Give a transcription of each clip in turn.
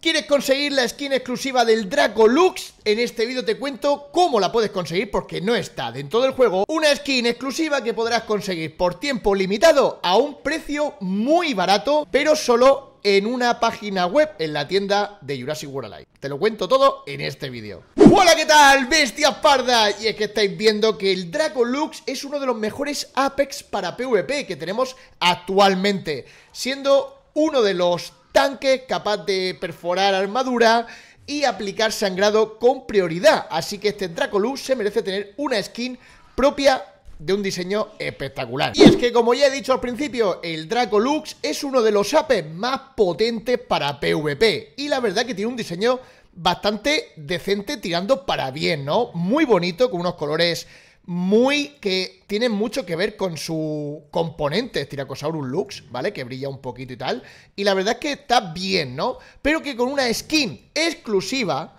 ¿Quieres conseguir la skin exclusiva del Draco Lux? En este vídeo te cuento cómo la puedes conseguir porque no está dentro del juego Una skin exclusiva que podrás conseguir por tiempo limitado a un precio muy barato Pero solo en una página web en la tienda de Jurassic World Alive Te lo cuento todo en este vídeo Hola, ¿qué tal? Bestias pardas Y es que estáis viendo que el Draco Lux es uno de los mejores Apex para PvP que tenemos actualmente Siendo uno de los tanque capaz de perforar armadura y aplicar sangrado con prioridad. Así que este Dracolux se merece tener una skin propia de un diseño espectacular. Y es que, como ya he dicho al principio, el Dracolux es uno de los apes más potentes para PvP. Y la verdad que tiene un diseño bastante decente tirando para bien, ¿no? Muy bonito, con unos colores muy que tiene mucho que ver con su componente Styracosaurus Lux, ¿vale? Que brilla un poquito y tal. Y la verdad es que está bien, ¿no? Pero que con una skin exclusiva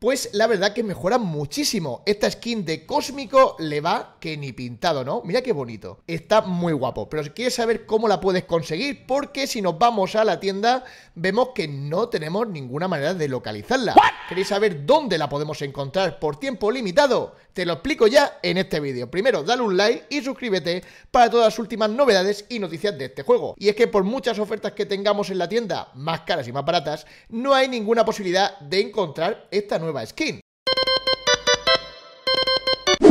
pues la verdad que mejora muchísimo. Esta skin de Cósmico le va que ni pintado, ¿no? Mira qué bonito. Está muy guapo. Pero si quieres saber cómo la puedes conseguir, porque si nos vamos a la tienda, vemos que no tenemos ninguna manera de localizarla. ¿Queréis saber dónde la podemos encontrar por tiempo limitado? Te lo explico ya en este vídeo. Primero, dale un like y suscríbete para todas las últimas novedades y noticias de este juego. Y es que por muchas ofertas que tengamos en la tienda, más caras y más baratas, no hay ninguna posibilidad de encontrar esta nueva skin.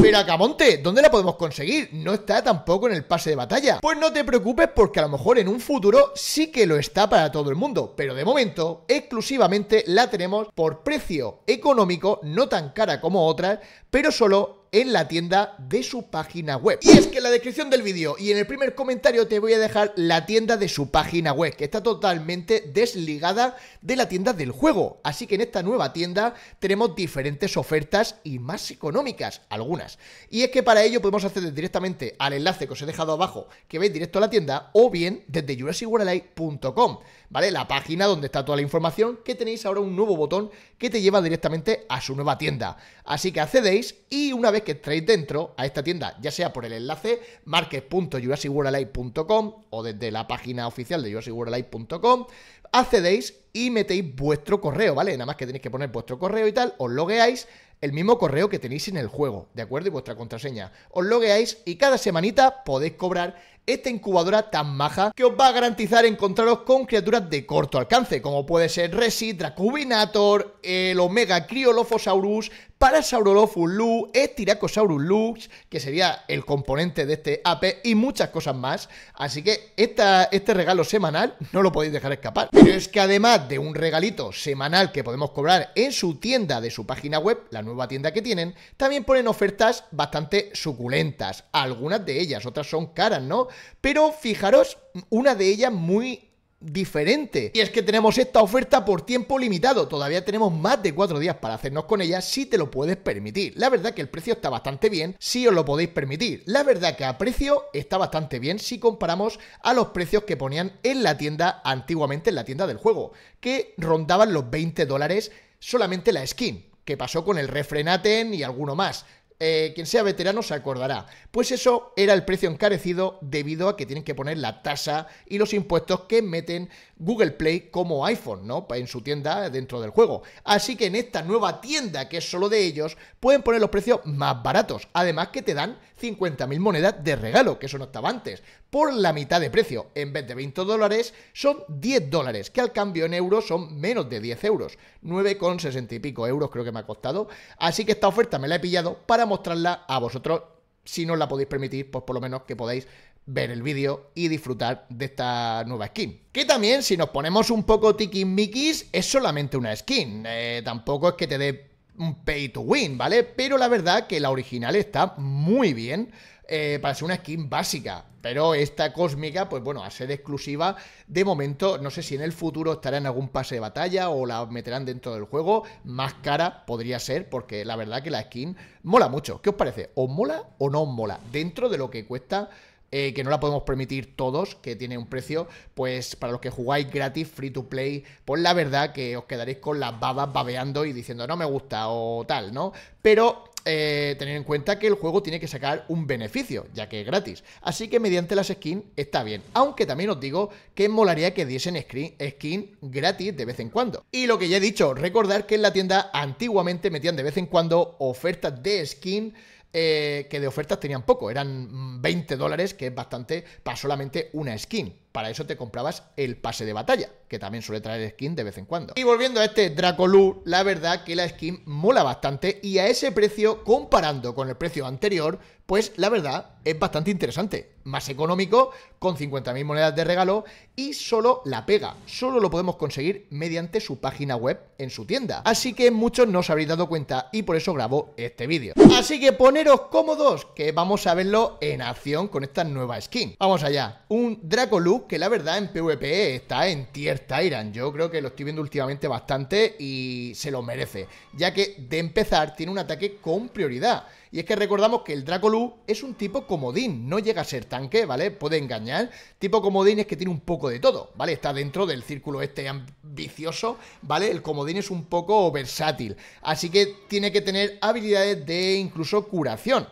Pero Acamonte, ¿dónde la podemos conseguir? No está tampoco en el pase de batalla. Pues no te preocupes porque a lo mejor en un futuro sí que lo está para todo el mundo. Pero de momento, exclusivamente la tenemos por precio económico, no tan cara como otras, pero solo en la tienda de su página web. Y es que en la descripción del vídeo y en el primer comentario te voy a dejar la tienda de su página web, que está totalmente desligada de la tienda del juego. Así que en esta nueva tienda tenemos diferentes ofertas y más económicas, algunas. Y es que para ello podemos acceder directamente al enlace que os he dejado abajo, que veis directo a la tienda, o bien desde jurassicworldlive.com, ¿vale? La página donde está toda la información, que tenéis ahora un nuevo botón que te lleva directamente a su nueva tienda. Así que accedéis y una vez que entréis dentro a esta tienda, ya sea por el enlace market.jurassicworldalive.com o desde la página oficial de jurassicworldalive.com, accedéis y metéis vuestro correo, ¿vale? Nada más que tenéis que poner vuestro correo y tal, os logueáis el mismo correo que tenéis en el juego, ¿de acuerdo? Y vuestra contraseña. Os logueáis y cada semanita podéis cobrar esta incubadora tan maja que os va a garantizar encontraros con criaturas de corto alcance, como puede ser Resi, Dracubinator, el Omega Criolophosaurus, Parasaurolophus lux, Estiracosaurus lux, que sería el componente de este AP y muchas cosas más. Así que esta, este regalo semanal no lo podéis dejar escapar. Pero es que además de un regalito semanal que podemos cobrar en su tienda de su página web, la nueva tienda que tienen, también ponen ofertas bastante suculentas. Algunas de ellas, otras son caras, ¿no? Pero fijaros, una de ellas muy diferente. Y es que tenemos esta oferta por tiempo limitado. Todavía tenemos más de cuatro días para hacernos con ella si te lo puedes permitir. La verdad que el precio está bastante bien si os lo podéis permitir. La verdad que a precio está bastante bien si comparamos a los precios que ponían en la tienda antiguamente, en la tienda del juego, que rondaban los 20 dólares solamente la skin que pasó con el Refrenaten y alguno más. Eh, quien sea veterano se acordará. Pues eso era el precio encarecido debido a que tienen que poner la tasa y los impuestos que meten Google Play como iPhone, ¿no? En su tienda dentro del juego. Así que en esta nueva tienda que es solo de ellos, pueden poner los precios más baratos. Además que te dan 50.000 monedas de regalo, que eso no estaba antes. Por la mitad de precio. En vez de 20 dólares, son 10 dólares, que al cambio en euros son menos de 10 euros. 9,60 y pico euros creo que me ha costado. Así que esta oferta me la he pillado para mostrarla a vosotros. Si no la podéis permitir, pues por lo menos que podáis ver el vídeo y disfrutar de esta nueva skin. Que también, si nos ponemos un poco tiquismiquis, es solamente una skin. Eh, tampoco es que te dé un pay to win, ¿vale? Pero la verdad que la original está muy bien eh, para ser una skin básica. Pero esta cósmica, pues bueno, a ser exclusiva, de momento, no sé si en el futuro estará en algún pase de batalla o la meterán dentro del juego. Más cara podría ser, porque la verdad que la skin mola mucho. ¿Qué os parece? ¿Os mola o no os mola? Dentro de lo que cuesta eh, que no la podemos permitir todos, que tiene un precio, pues para los que jugáis gratis, free to play, pues la verdad que os quedaréis con las babas babeando y diciendo no me gusta o tal, ¿no? Pero eh, en cuenta que el juego tiene que sacar un beneficio, ya que es gratis. Así que mediante las skins está bien. Aunque también os digo que molaría que diesen skin gratis de vez en cuando. Y lo que ya he dicho, recordar que en la tienda antiguamente metían de vez en cuando ofertas de skin eh, que de ofertas tenían poco, eran 20 dólares, que es bastante para solamente una skin. Para eso te comprabas el pase de batalla, que también suele traer skin de vez en cuando. Y volviendo a este Dracolú, la verdad que la skin mola bastante y a ese precio, comparando con el precio anterior, pues la verdad es bastante interesante. Más económico, con 50.000 monedas de regalo y solo la pega. Solo lo podemos conseguir mediante su página web en su tienda. Así que muchos no os habréis dado cuenta y por eso grabo este vídeo. Así que poneros cómodos, que vamos a verlo en acción con esta nueva skin. Vamos allá. Un Dracolú que la verdad en PvP está en tier Tyrant. Yo creo que lo estoy viendo últimamente bastante y se lo merece. Ya que de empezar tiene un ataque con prioridad. Y es que recordamos que el Dracolú es un tipo comodín, no llega a ser tanque, ¿vale? Puede engañar. Tipo comodín es que tiene un poco de todo, ¿vale? Está dentro del círculo este ambicioso, ¿vale? El comodín es un poco versátil. Así que tiene que tener habilidades de incluso curación.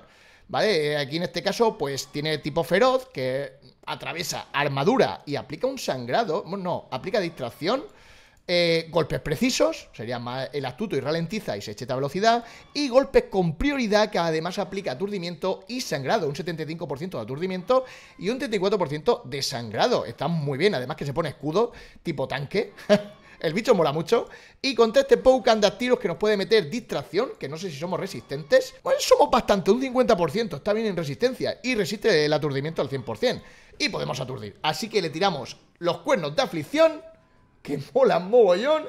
¿Vale? Aquí en este caso, pues tiene tipo feroz, que atraviesa armadura y aplica un sangrado. No, aplica distracción eh, golpes precisos, sería más el astuto y ralentiza y se echeta velocidad. Y golpes con prioridad que además aplica aturdimiento y sangrado. Un 75% de aturdimiento y un 34% de sangrado. Está muy bien, además que se pone escudo tipo tanque. El bicho mola mucho. Y contra este Poke anda tiros que nos puede meter distracción, que no sé si somos resistentes. Pues somos bastante, un 50%. Está bien en resistencia. Y resiste el aturdimiento al 100%. Y podemos aturdir. Así que le tiramos los cuernos de aflicción que mola mogollón.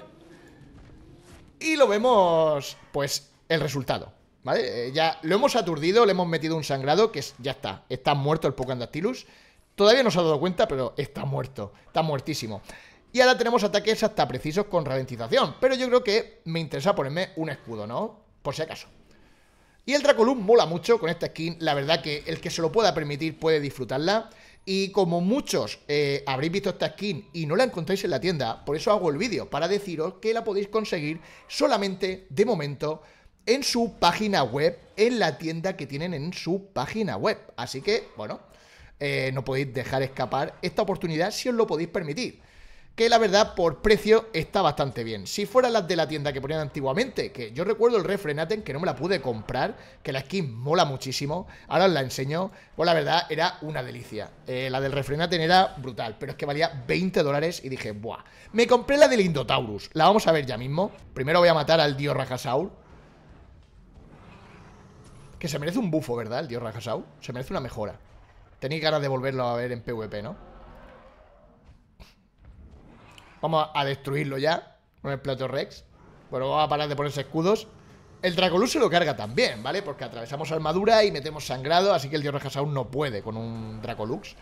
Y lo vemos, pues, el resultado. ¿Vale? Eh, ya lo hemos aturdido, le hemos metido un sangrado, que ya está. Está muerto el Pocandactylus. Todavía no se ha dado cuenta, pero está muerto. Está muertísimo. Y ahora tenemos ataques hasta precisos con ralentización. Pero yo creo que me interesa ponerme un escudo, ¿no? Por si acaso. Y el Dracolum mola mucho con esta skin. La verdad que el que se lo pueda permitir puede disfrutarla. Y como muchos eh, habréis visto esta skin y no la encontráis en la tienda, por eso hago el vídeo, para deciros que la podéis conseguir solamente de momento en su página web, en la tienda que tienen en su página web. Así que, bueno, eh, no podéis dejar escapar esta oportunidad si os lo podéis permitir que la verdad por precio está bastante bien. Si fueran las de la tienda que ponían antiguamente, que yo recuerdo el Refrenaten que no me la pude comprar, que la skin mola muchísimo, ahora os la enseño, pues la verdad era una delicia. Eh, la del Refrenaten era brutal, pero es que valía 20 dólares y dije, buah, me compré la del Indotaurus, la vamos a ver ya mismo. Primero voy a matar al Dios Rajasaur. Que se merece un bufo, ¿verdad? El Dios Rajasaur. Se merece una mejora. Tenéis ganas de volverlo a ver en PvP, ¿no? Vamos a destruirlo ya con el Plato Rex. Bueno, vamos a parar de ponerse escudos. El Dracolus se lo carga también, ¿vale? Porque atravesamos armadura y metemos sangrado, así que el Dios aún no puede con un Dracolux.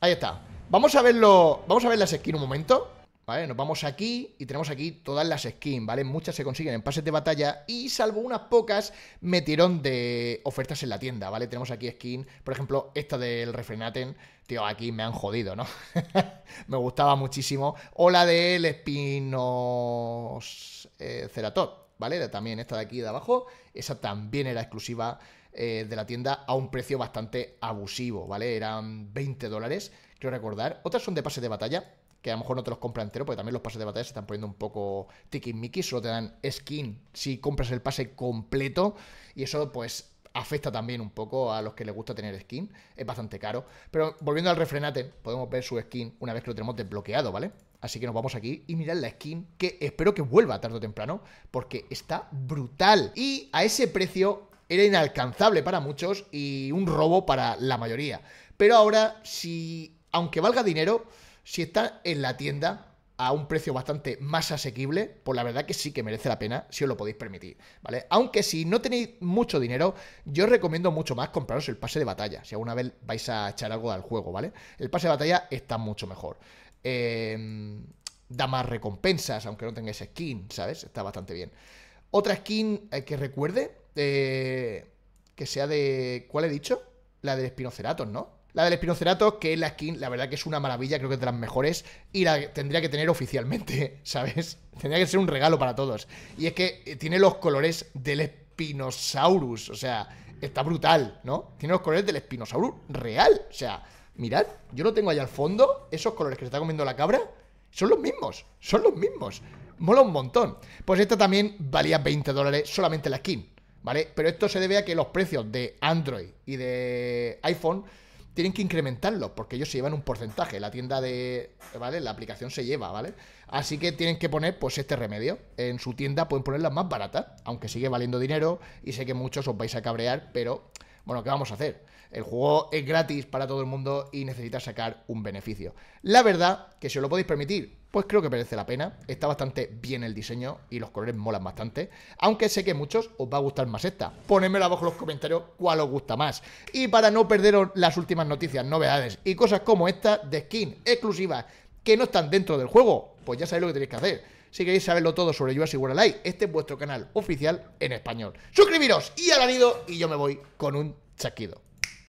Ahí está. Vamos a verlo. Vamos a ver las skins un momento. ¿Vale? Nos vamos aquí y tenemos aquí todas las skins, ¿vale? Muchas se consiguen en pases de batalla y salvo unas pocas metieron de ofertas en la tienda, ¿vale? Tenemos aquí skin, por ejemplo, esta del Refrenaten, tío, aquí me han jodido, ¿no? me gustaba muchísimo. O la del Espinos eh, Ceratot, ¿vale? También esta de aquí de abajo, esa también era exclusiva eh, de la tienda a un precio bastante abusivo, ¿vale? Eran 20 dólares, quiero recordar. Otras son de pases de batalla, que a lo mejor no te los compra entero, porque también los pases de batalla se están poniendo un poco tiki-miki, solo te dan skin si compras el pase completo, y eso pues afecta también un poco a los que les gusta tener skin, es bastante caro. Pero volviendo al refrenate, podemos ver su skin una vez que lo tenemos desbloqueado, ¿vale? Así que nos vamos aquí y mirad la skin, que espero que vuelva tarde o temprano, porque está brutal. Y a ese precio era inalcanzable para muchos y un robo para la mayoría. Pero ahora, si, aunque valga dinero, si está en la tienda a un precio bastante más asequible, pues la verdad que sí que merece la pena si os lo podéis permitir, ¿vale? Aunque si no tenéis mucho dinero, yo recomiendo mucho más compraros el pase de batalla, si alguna vez vais a echar algo al juego, ¿vale? El pase de batalla está mucho mejor. Em, da más recompensas, aunque no tengáis skin, ¿sabes? Está bastante bien. Otra skin eh, que recuerde, eh, que sea de... ¿Cuál he dicho? La de Espinoceratos, ¿no? La del Espinocerato, que es la skin, la verdad que es una maravilla, creo que es de las mejores. Y la tendría que tener oficialmente, ¿sabes? Tendría que ser un regalo para todos. Y es que eh, tiene los colores del Spinosaurus. O sea, está brutal, ¿no? Tiene los colores del Spinosaurus real. O sea, mirad, yo lo tengo ahí al fondo. Esos colores que se está comiendo la cabra son los mismos. Son los mismos. Mola un montón. Pues esta también valía 20 dólares solamente la skin, ¿vale? Pero esto se debe a que los precios de Android y de iPhone tienen que incrementarlos porque ellos se llevan un porcentaje. La tienda de. ¿Vale? La aplicación se lleva, ¿vale? Así que tienen que poner, pues, este remedio. En su tienda pueden ponerlas más baratas, aunque sigue valiendo dinero. Y sé que muchos os vais a cabrear, pero. Bueno, ¿qué vamos a hacer? El juego es gratis para todo el mundo y necesita sacar un beneficio. La verdad, que si os lo podéis permitir, pues creo que merece la pena. Está bastante bien el diseño y los colores molan bastante. Aunque sé que a muchos os va a gustar más esta. Ponedmelo abajo en los comentarios cuál os gusta más. Y para no perderos las últimas noticias, novedades y cosas como esta de skin exclusivas que no están dentro del juego, pues ya sabéis lo que tenéis que hacer. Si queréis saberlo todo sobre Jurassic World Live, este es vuestro canal oficial en español. Suscribiros y al nido y yo me voy con un chasquido.